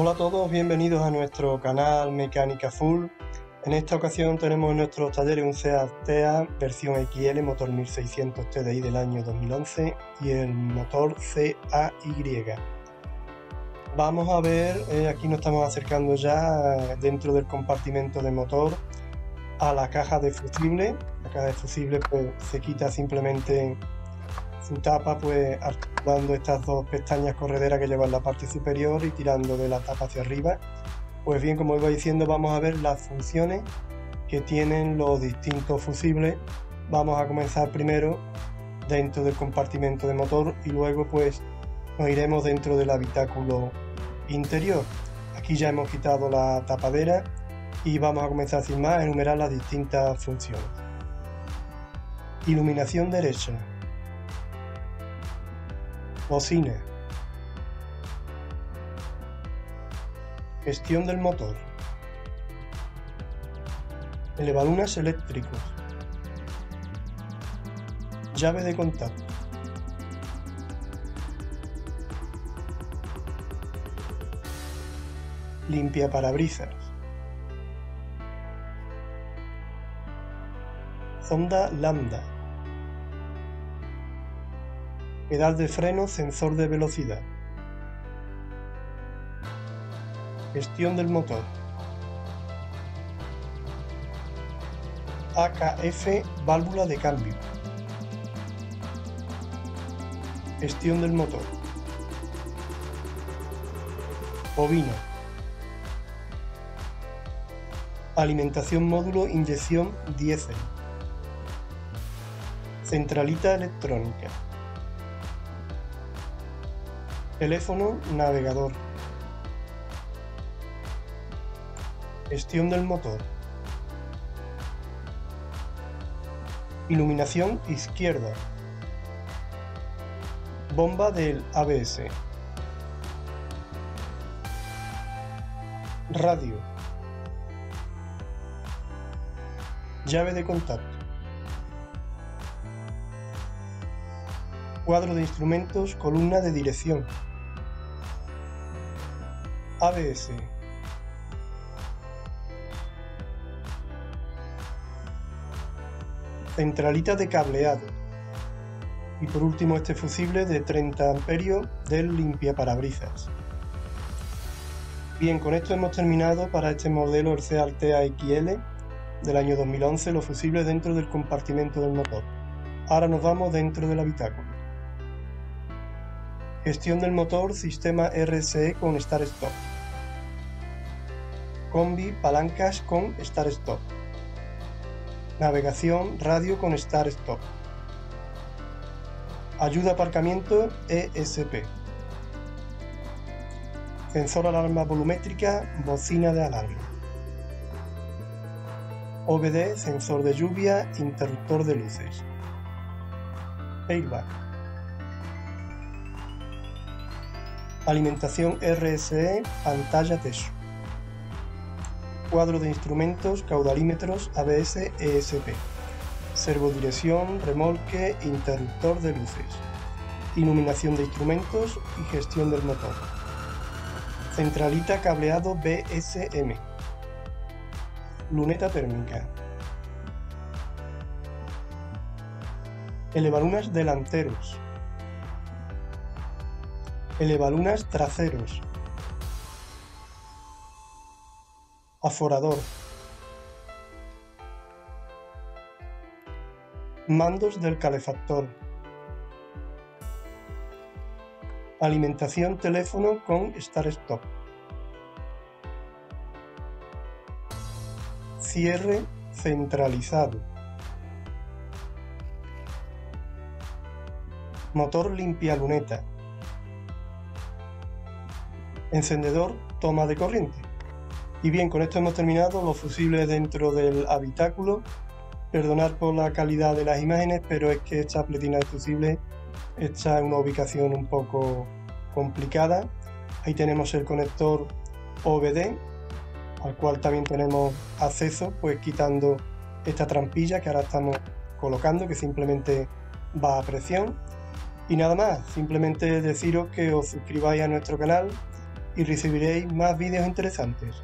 Hola a todos, bienvenidos a nuestro canal Mecánica Full. En esta ocasión tenemos en nuestros talleres un Seat Tea versión XL, motor 1600 TDI del año 2011 y el motor CAY. Vamos a ver, eh, aquí nos estamos acercando ya dentro del compartimento de motor a la caja de fusible. La caja de fusible pues, se quita simplemente su tapa pues articulando estas dos pestañas correderas que llevan la parte superior y tirando de la tapa hacia arriba. Pues bien, como iba diciendo, vamos a ver las funciones que tienen los distintos fusibles. Vamos a comenzar primero dentro del compartimento de motor y luego pues nos iremos dentro del habitáculo interior. Aquí ya hemos quitado la tapadera y vamos a comenzar sin más a enumerar las distintas funciones. Iluminación derecha, Bocina. Gestión del motor. Elevadunas eléctricos. Llave de contacto. Limpia parabrisas. Zonda lambda pedal de freno, sensor de velocidad. Gestión del motor. AKF, válvula de cambio. Gestión del motor. Bobina. Alimentación módulo inyección diésel. Centralita electrónica. Teléfono navegador. Gestión del motor. Iluminación izquierda. Bomba del ABS. Radio. Llave de contacto. Cuadro de instrumentos, columna de dirección. ABS. Centralita de cableado. Y por último este fusible de 30 amperios del limpiaparabrisas. Bien, con esto hemos terminado para este modelo el Altea XL del año 2011 los fusibles dentro del compartimento del motor. Ahora nos vamos dentro del habitáculo. Gestión del motor, sistema RSE con Start Stop. Combi, palancas con Start Stop. Navegación, radio con Start Stop. Ayuda aparcamiento ESP. Sensor alarma volumétrica, bocina de alarma. OBD, sensor de lluvia, interruptor de luces. Airbag. Alimentación RSE, pantalla TESO. Cuadro de instrumentos, caudalímetros, ABS, ESP. Servodirección, remolque, interruptor de luces. Iluminación de instrumentos y gestión del motor. Centralita cableado BSM. Luneta térmica. Elevalunas delanteros elevalunas traseros, aforador, mandos del calefactor, alimentación teléfono con Start Stop, cierre centralizado, motor limpia luneta, encendedor, toma de corriente. Y bien, con esto hemos terminado los fusibles dentro del habitáculo. Perdonad por la calidad de las imágenes, pero es que esta pletina de fusibles está en una ubicación un poco complicada. Ahí tenemos el conector OBD, al cual también tenemos acceso, pues quitando esta trampilla que ahora estamos colocando, que simplemente va a presión. Y nada más, simplemente deciros que os suscribáis a nuestro canal, y recibiréis más vídeos interesantes.